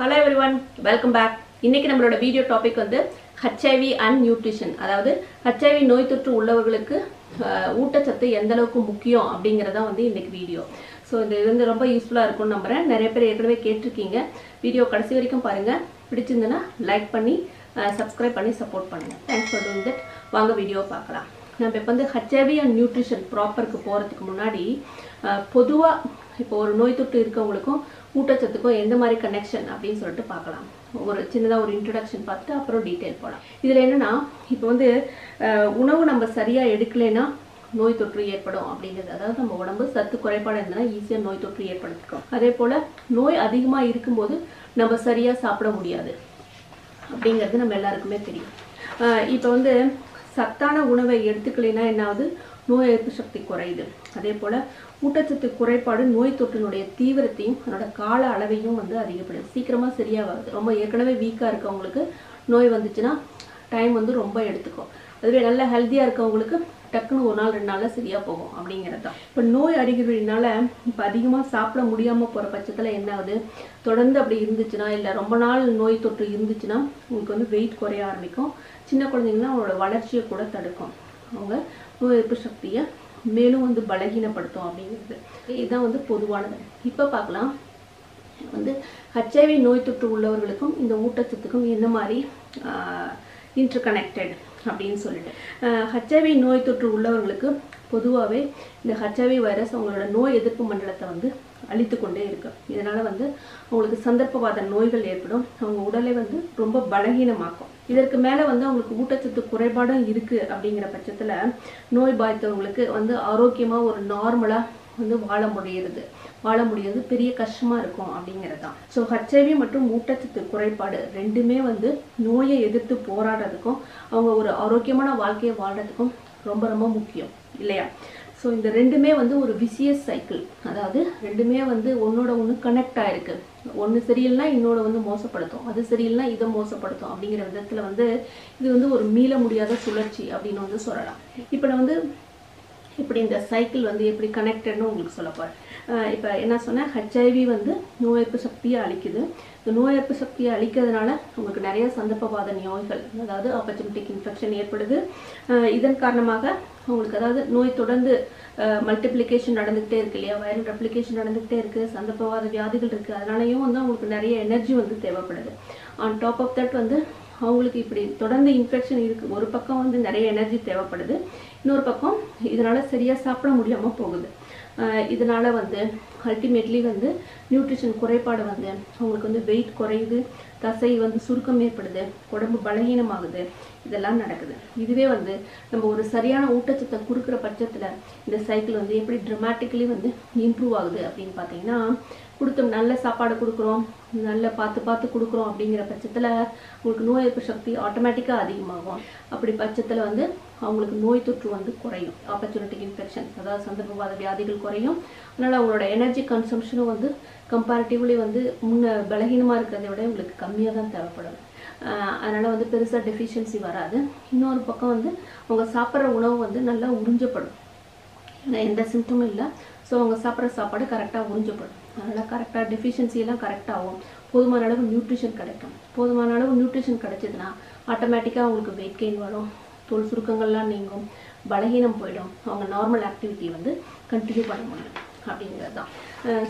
Hello everyone welcome back இன்னைக்கு நம்மளோட video topic வந்து ஹெச்ஐவி அண்ட் நியூட்ரிஷன் அதாவது ஹெச்ஐவி நோய் தொற்று உள்ளவர்களுக்கு ஊட்டச்சத்து எந்த அளவுக்கு முக்கியம் அப்படிங்கிறதா வந்து இன்னைக்கு வீடியோ ஸோ இது வந்து ரொம்ப யூஸ்ஃபுல்லாக இருக்கும்னு நம்புறேன். நிறைய பேர் ஏற்கனவே கேட்டிருக்கீங்க. வீடியோ கடைசி வரைக்கும் பாருங்க. பிடிச்சிருந்ததுன்னா லைக் பண்ணி சப்ஸ்கிரைப் பண்ணி சப்போர்ட் பண்ணுங்க. தேங்க்ஸ் ஃபார் டூயிங் தட் வாங்க வீடியோ பார்க்கலாம். நம்ம இப்போ வந்து ஹெச்ஐவி அண்ட் நியூட்ரிஷன் ப்ராப்பருக்கு போகிறதுக்கு முன்னாடி பொதுவாக இப்போ ஒரு நோய் தொற்று இருக்கவங்களுக்கும் ஊட்டச்சத்துக்கும் எந்த மாதிரி கனெக்ஷன் அப்படின்னு சொல்லிட்டு பார்க்கலாம். ஒரு சின்னதாக ஒரு இன்ட்ரடக்ஷன் பார்த்துட்டு அப்புறம் டீட்டெயில் போகலாம் இதில் என்னன்னா இப்போ வந்து அஹ், உணவு நம்ம சரியாக எடுக்கலைன்னா நோய் தொற்று ஏற்படும் அப்படிங்கிறது. அதாவது நம்ம உடம்பு சத்து குறைபாடு இருந்ததுன்னா ஈஸியாக நோய் தொற்று ஏற்படுத்திக்கும். அதே போல் நோய் அதிகமாக இருக்கும்போது நம்ம சரியாக சாப்பிட முடியாது. அப்படிங்கிறது நம்ம எல்லாருக்குமே தெரியும். இப்போ வந்து சத்தான உணவை எடுத்துக்கலைன்னா என்ன ஆகுது நோய் எதிர்ப்பு சக்தி குறையுது. அதே போல் ஊட்டச்சத்து குறைபாடு நோய் தொற்றினுடைய தீவிரத்தையும் அதனோட கால அளவையும் வந்து அதிகப்படுது. சீக்கிரமாக சரியாகாது. ரொம்ப ஏற்கனவே வீக்காக இருக்கவங்களுக்கு நோய் வந்துச்சுன்னா டைம் வந்து ரொம்ப எடுத்துக்கும். அதுவே நல்ல ஹெல்த்தியாக இருக்கவங்களுக்கு டக்குன்னு ஒரு நாள் ரெண்டு நாளில் சரியாக போகும் அப்படிங்கிறது தான் இப்போ நோய் அறிகுறினால இப்போ அதிகமாக சாப்பிட முடியாமல் போகிற பட்சத்தில் என்ன ஆகுது? தொடர்ந்து அப்படி இருந்துச்சுன்னா இல்லை ரொம்ப நாள் நோய் தொற்று இருந்துச்சுன்னா உங்களுக்கு வந்து வெயிட் குறைய ஆரம்பிக்கும். சின்ன குழந்தைங்கன்னா அவங்களோட வளர்ச்சியை கூட தடுக்கும். அவங்க நோய் எதிர்ப்பு சக்தியை மேலும் வந்து பலகீனப்படுத்தும் அப்படிங்கிறது. இதுதான் வந்து பொதுவானது. இப்போ பார்க்கலாம். வந்து ஹெச்ஐவி நோய் தொற்று உள்ளவர்களுக்கும் இந்த ஊட்டச்சத்துக்கும் என்ன மாதிரி இன்டர் கனெக்டட் அப்படின்னு சொல்லிட்டு. ஹச்ஐவி நோய் தொற்று உள்ளவர்களுக்கு பொதுவாகவே இந்த ஹச்ஐவி வைரஸ் அவங்களோட நோய் எதிர்ப்பு மண்டலத்தை வந்து அழித்து கொண்டே இருக்கு. இதனால வந்து அவங்களுக்கு சந்தர்ப்பவாத நோய்கள் ஏற்படும். அவங்க உடலை வந்து ரொம்ப பலகீனமாக்கும். இதற்கு மேலே வந்து அவங்களுக்கு ஊட்டச்சத்து குறைபாடும் இருக்கு அப்படிங்கிற பட்சத்தில் நோய் பாதித்தவங்களுக்கு வந்து ஆரோக்கியமாக ஒரு நார்மலாக வந்து வாழ முடியுறது. வாழ முடியாது பெரிய கஷ்டமா இருக்கும் அப்படிங்கிறது தான் ஸோ ஹெச்ஐவி மற்றும் ஊட்டச்சத்து குறைபாடு ரெண்டுமே வந்து நோயை எதிர்த்து போராடுறதுக்கும் அவங்க ஒரு ஆரோக்கியமான வாழ்க்கையை வாழ்றதுக்கும் ரொம்ப ரொம்ப முக்கியம் இல்லையா? ஸோ இந்த ரெண்டுமே வந்து ஒரு விசியஸ் சைக்கிள் அதாவது ரெண்டுமே வந்து ஒன்னோட ஒன்று கனெக்ட் ஆயிருக்கு. ஒன்று சரியில்லைனா இன்னொன்று வந்து மோசப்படுத்தும். அது சரியில்லைனா இதை மோசப்படுத்தும் அப்படிங்கிற விதத்தில் வந்து இது வந்து ஒரு மீள முடியாத சுழற்சி அப்படின்னு வந்து சொல்லலாம். இப்போ நான் வந்து இப்படி இந்த சைக்கிள் வந்து எப்படி கனெக்டட்னு உங்களுக்கு சொல்ல போகிறேன் இப்போ என்ன சொன்னேன்? ஹெச்ஐவி வந்து நோய் எதிர்ப்பு சக்தியை அழிக்குது இந்த நோய் எதிர்ப்பு சக்தியை அழிக்கிறதுனால உங்களுக்கு நிறைய சந்தர்ப்பவாத நோய்கள் அதாவது ஆப்பர்ச்சுனிட்டிக் இன்ஃபெக்ஷன் ஏற்படுது. இதன் காரணமாக உங்களுக்கு அதாவது நோய் தொடர்ந்து மல்டிப்ளிகேஷன் நடந்துகிட்டே இருக்கு இல்லையா? வைரல் ரெப்ளிகேஷன் நடந்துகிட்டே இருக்கு சந்தர்ப்பவாத வியாதிகள் இருக்கு. அதனாலயும் வந்து அவங்களுக்கு நிறைய எனர்ஜி வந்து தேவைப்படுது. ஆன் டாப் ஆஃப் தட் வந்து அவங்களுக்கு இப்படி தொடர்ந்து இன்ஃபெக்ஷன் இருக்கு. ஒரு பக்கம் வந்து நிறைய எனர்ஜி தேவைப்படுது. இன்னொரு பக்கம் இதனால சரியா சாப்பிட முடியாம போகுது. இதனால் வந்து அல்டிமேட்லி வந்து நியூட்ரிஷன் குறைபாடு வந்து அவங்களுக்கு வந்து வெயிட் குறையுது தசை வந்து சுருக்கம் ஏற்படுது உடம்பு பலகீனமாகுது இதெல்லாம் நடக்குது. இதுவே வந்து நம்ம ஒரு சரியான ஊட்டச்சத்தை கொடுக்குற பட்சத்தில் இந்த சைக்கிள் வந்து எப்படி ட்ரமாட்டிக்கலி வந்து இம்ப்ரூவ் ஆகுது அப்படின்னு பார்த்தீங்கன்னா கொடுத்தோம் நல்ல சாப்பாடு கொடுக்குறோம் நல்ல பார்த்து பார்த்து கொடுக்குறோம் அப்படிங்கிற பட்சத்தில் உங்களுக்கு நோய் எதிர்ப்பு சக்தி ஆட்டோமேட்டிக்காக அதிகமாகும். அப்படி பட்சத்தில் வந்து அவங்களுக்கு நோய் தொற்று வந்து குறையும். ஆப்பர்ச்சுனிட்டிக் இன்ஃபெக்ஷன் அதாவது சந்தர்ப்பவாத வியாதிகள் குறையும். அதனால் அவங்களோட எனர்ஜி கன்சம்ஷனும் வந்து கம்பேரிட்டிவ்லி வந்து முன்ன பலகீனமாக இருக்கிறத விட உங்களுக்கு கம்மியாக தான் தேவைப்படும். அதனால் வந்து பெருசாக டெஃபிஷியன்சி வராது. இன்னொரு பக்கம் வந்து அவங்க சாப்பிட்ற உணவு வந்து நல்லா உறிஞ்சப்படும். ஏன்னா எந்த சிம்டமும் இல்லை. ஸோ அவங்க சாப்பிட்ற சாப்பாடு கரெக்டாக உறிஞ்சப்படும். அதனால் கரெக்டாக டெஃபிஷியன்சியெல்லாம் கரெக்டாக கரெக்டாகும் போதுமான அளவு நியூட்ரிஷன் கிடைக்கும். போதுமான அளவு நியூட்ரிஷன் கிடைச்சதுன்னா ஆட்டோமேட்டிக்காக அவங்களுக்கு வெயிட் கெயின் வரும். தோல் சுருக்கங்கள்லாம் நீங்கும். பலகீனம் போயிடும். அவங்க நார்மல் ஆக்டிவிட்டி வந்து கண்டினியூ பண்ண முடியும் அப்படிங்கிறது தான்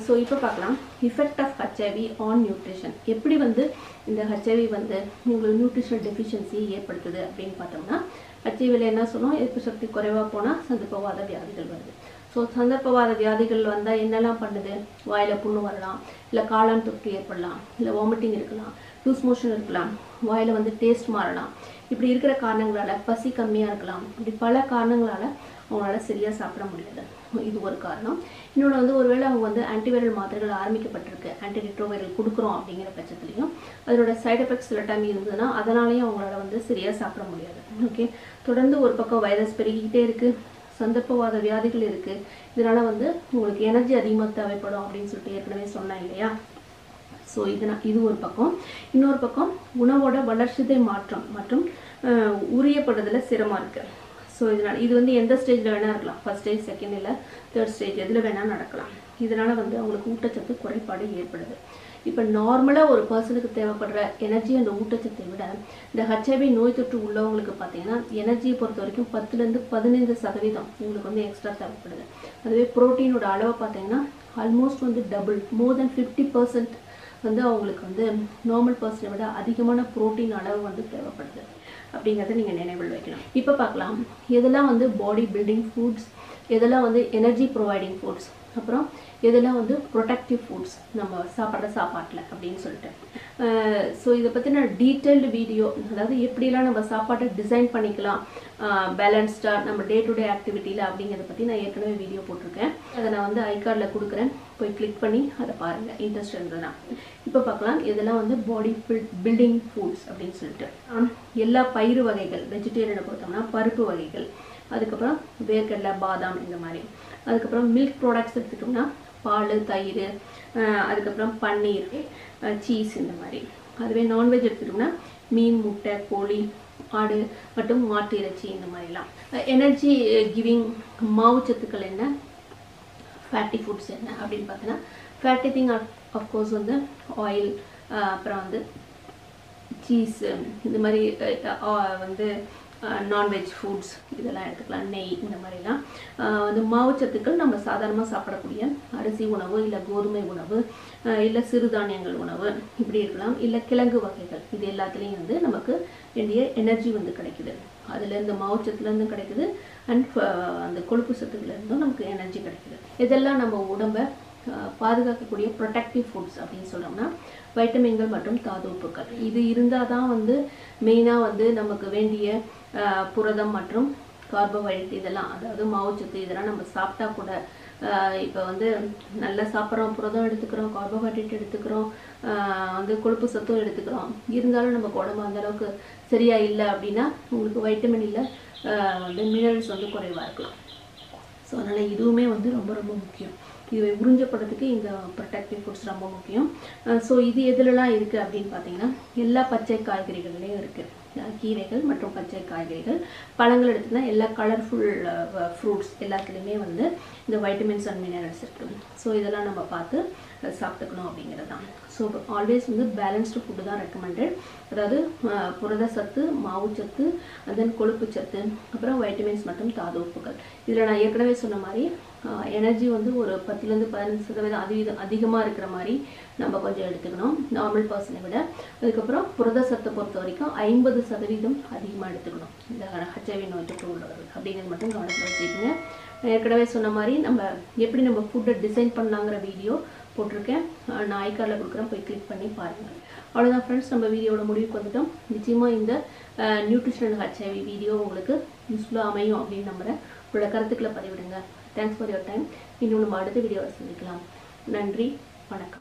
ஸோ இப்போ பார்க்கலாம். Effect of HIV on nutrition எப்படி வந்து இந்த ஹெச்ஐவி வந்து உங்களுக்கு நியூட்ரிஷனல் டெஃபிஷியன்சி ஏற்படுத்துது அப்படின்னு பார்த்தோம்னா ஹெச்ஐவியில் என்ன சொன்னோம் எதிர்ப்பு சக்தி குறைவாக போனால் சந்தர்ப்பவாத வியாதிகள் வருது. ஸோ சந்தர்ப்பவாத வியாதிகள் வந்தால் என்னெல்லாம் பண்ணுது? வாயில் புண்ணு வரலாம் இல்லை காளான் தொற்று ஏற்படலாம் இல்லை வாமிட்டிங் இருக்கலாம் லூஸ் மோஷன் இருக்கலாம் வாயில் வந்து டேஸ்ட் மாறலாம். இப்படி இருக்கிற காரணங்களால் பசி கம்மியாக இருக்கலாம். இப்படி பல காரணங்களால் அவங்களால சரியாக சாப்பிட முடியாது. இது ஒரு காரணம். இன்னொன்று வந்து ஒருவேளை அவங்க வந்து ஆன்டிவைரல் மாத்திரைகள் ஆரம்பிக்கப்பட்டிருக்கு. ஆன்டி ரெட்ரோவைரல் கொடுக்குறோம் அப்படிங்கிற பட்சத்துலையும் அதனோட சைடு எஃபெக்ட்ஸ் சில டைம் இருந்ததுன்னா அதனாலையும் அவங்களால வந்து சரியாக சாப்பிட முடியாது. ஓகே தொடர்ந்து ஒரு பக்கம் வைரஸ் பெருகிக்கிட்டே இருக்குது சந்தர்ப்பவாத வியாதிகள் இருக்கு. இதனால வந்து உங்களுக்கு எனர்ஜி அதிகமாக தேவைப்படும் அப்படின்னு சொல்லிட்டு ஏற்கனவே சொன்னேன் இல்லையா? ஸோ இது நான் இது ஒரு பக்கம். இன்னொரு பக்கம் உணவோட வளர்ச்சிதை மாற்றம் மற்றும் உரியப்படுறதுல சிரமம் இருக்கு. ஸோ இதனால் இது வந்து எந்த ஸ்டேஜில் வேணால் இருக்கலாம். ஃபர்ஸ்ட் ஸ்டேஜ் செகண்ட் இல்லை தேர்ட் ஸ்டேஜ் எதில் வேணால் நடக்கலாம். இதனால் வந்து அவங்களுக்கு ஊட்டச்சத்து குறைபாடு ஏற்படுது. இப்போ நார்மலாக ஒரு பர்சனுக்கு தேவைப்படுற எனர்ஜி அந்த ஊட்டச்சத்தை விட இந்த ஹெச்ஐவி நோய் தொற்று உள்ளவங்களுக்கு பார்த்தீங்கன்னா எனர்ஜியை பொறுத்த வரைக்கும் பத்துலேருந்து பதினைந்து சதவீதம் உங்களுக்கு வந்து எக்ஸ்ட்ரா தேவைப்படுது. அதுவே புரோட்டீனோட அளவை பார்த்தீங்கன்னா ஆல்மோஸ்ட் வந்து double more than fifty percent வந்து அவங்களுக்கு வந்து நார்மல் பர்சனை விட அதிகமான புரோட்டீன் அளவு வந்து தேவைப்படுது. அப்படிங்கிறத நீங்கள் நினைவில் வைக்கணும். இப்போ பார்க்கலாம். எதெல்லாம் வந்து பாடி பில்டிங் ஃபுட்ஸ் எதெல்லாம் வந்து எனர்ஜி ப்ரொவைடிங் ஃபுட்ஸ் அப்புறம் எதெல்லாம் வந்து ப்ரொடக்டிவ் ஃபுட்ஸ் நம்ம சாப்பிட்ற சாப்பாட்டில் அப்படின்னு சொல்லிட்டு. ஸோ இதை பற்றின டீட்டெயில்டு வீடியோ அதாவது எப்படிலாம் நம்ம சாப்பாட்டை டிசைன் பண்ணிக்கலாம் பேலன்ஸ்டாக நம்ம டே டு டே ஆக்டிவிட்டியில் அப்படிங்கிறத பற்றி நான் ஏற்கனவே வீடியோ போட்டிருக்கேன். அதை நான் வந்து ஐகார்டில் கொடுக்குறேன். போய் கிளிக் பண்ணி அதை பாருங்கள் இன்ட்ரெஸ்ட் இருந்ததுன்னா. இப்போ பார்க்கலாம். இதெல்லாம் வந்து பாடி பில்டிங் ஃபுட்ஸ் அப்படின்னு சொல்லிட்டு. எல்லா பயிறு வகைகள் வெஜிடேரியனை பொறுத்தோம்னா பருப்பு வகைகள் அதுக்கப்புறம் வேர்க்கடலை பாதாம் இந்த மாதிரி. அதுக்கப்புறம் மில்க் ப்ராடக்ட்ஸ் எடுத்துக்கிட்டோம்னா பால் தயிர் அதுக்கப்புறம் பன்னீர் சீஸ் இந்த மாதிரி. அதுவே நான்வெஜ் எடுத்துட்டோம்னா மீன் முட்டை கோழி ஆடு மற்றும் மாட்டு இறைச்சி இந்த மாதிரிலாம். எனர்ஜி கிவிங் மாவு சத்துக்கள் என்ன? ஃபேட்டி ஃபுட்ஸ் என்ன அப்படின்னு பார்த்தீங்கன்னா ஃபேட்டி திங் அஃப்கோர்ஸ் வந்து ஆயில் அப்புறம் வந்து சீஸ் இந்த மாதிரி வந்து நான்வெஜ் ஃபுட்ஸ் இதெல்லாம் எடுத்துக்கலாம் நெய் இந்த மாதிரிலாம். வந்து மாவுச்சத்துக்கள் நம்ம சாதாரணமாக சாப்பிடக்கூடிய அரிசி உணவு இல்லை கோதுமை உணவு இல்லை சிறுதானியங்கள் உணவு இப்படி இருக்கலாம். இல்லை கிழங்கு வகைகள் இது எல்லாத்துலேயும் வந்து நமக்கு வேண்டிய எனர்ஜி வந்து கிடைக்குது. அதுலேருந்து மாவுச்சத்துலேருந்து கிடைக்குது. அண்ட் அந்த கொழுப்பு சத்துலேருந்தும் நமக்கு எனர்ஜி கிடைக்குது. இதெல்லாம் நம்ம உடம்பை பாதுகாக்கக்கூடிய ப்ரொடக்டிவ் ஃபுட்ஸ் அப்படின்னு சொன்னோம்னா வைட்டமின்கள் மற்றும் தாது உப்புக்கள். இது இருந்தால் தான் வந்து மெயினாக வந்து நமக்கு வேண்டிய புரதம் மற்றும் கார்போஹைட்ரேட் இதெல்லாம் அதாவது மாவுச்சத்து இதெல்லாம் நம்ம சாப்பிட்டா கூட இப்போ வந்து நல்லா சாப்பிட்றோம் புரதம் எடுத்துக்கிறோம் கார்போஹைட்ரேட் எடுத்துக்கிறோம் வந்து கொழுப்பு சத்தும் எடுத்துக்கிறோம். இருந்தாலும் நமக்கு உடம்பு அந்த அளவுக்கு சரியா இல்லை அப்படின்னா உங்களுக்கு வைட்டமின் இல்லை வந்து மினரல்ஸ் வந்து குறைவாக இருக்கும் ஸோ அதனால் இதுவுமே வந்து ரொம்ப ரொம்ப முக்கியம். இது உறிஞ்சப்படுறதுக்கு இந்த ப்ரொட்டக்டிவ் ஃபுட்ஸ் ரொம்ப முக்கியம். ஸோ இது எதுலலாம் இருக்குது அப்படின்னு பார்த்தீங்கன்னா எல்லா பச்சை காய்கறிகள்லேயும் இருக்குது கீரைகள் மற்றும் பச்சை காய்கறிகள். பழங்கள் எடுத்துனா எல்லா கலர்ஃபுல் ஃப்ரூட்ஸ் எல்லாத்துலேயுமே வந்து இந்த வைட்டமின்ஸ் அண்ட் மினரல்ஸ் இருக்குது ஸோ இதெல்லாம் நம்ம பார்த்து சாப்பிட்டுக்கணும் அப்படிங்கிறது தான் ஸோ ஆல்வேஸ் வந்து பேலன்ஸ்டு ஃபுட்டு தான் ரெக்கமெண்டட் அதாவது புரத சத்து மாவுச்சத்து தென் கொழுப்பு சத்து அப்புறம் வைட்டமின்ஸ் மற்றும் தாது உப்புகள். இதில் நான் ஏற்கனவே சொன்ன மாதிரி எனர்ஜி வந்து ஒரு பத்துலேருந்து பதினஞ்சு சதவீதம் அதிகம் அதிகமாக இருக்கிற மாதிரி நம்ம கொஞ்சம் எடுத்துக்கணும் நார்மல் பர்சனை விட. அதுக்கப்புறம் புரத சத்தை பொறுத்த வரைக்கும் ஐம்பது சதவீதம் அதிகமாக எடுத்துக்கணும். இந்த ஹெச்ஐவி நோய் தொற்று உள்ளவர்கள் அப்படிங்கிறது மட்டும் கவனத்தில் வச்சுக்கோங்க. ஏற்கனவே சொன்ன மாதிரி நம்ம எப்படி நம்ம ஃபுட்டை டிசைன் பண்ணலாங்கிற வீடியோ போட்டிருக்கேன். நான் ஐக்கார்டில் கொடுக்குறேன் போய் கிளிக் பண்ணி பாருங்கள் அவ்வளோதான் ஃப்ரெண்ட்ஸ் நம்ம வீடியோட முடிவுக்கு வந்துட்டோம். நிச்சயமாக இந்த நியூட்ரிஷனல் ஹச்ஐவி வீடியோ உங்களுக்கு யூஸ்ஃபுல்லாக அமையும் அப்படின்னு நம்புகிறேன் உங்களோட கருத்துக்களை பதிவிடுங்க. தேங்க்ஸ் ஃபார் யுவர் டைம் இன்னும் நம்ம அடுத்த வீடியோவை சந்திக்கலாம். நன்றி வணக்கம்.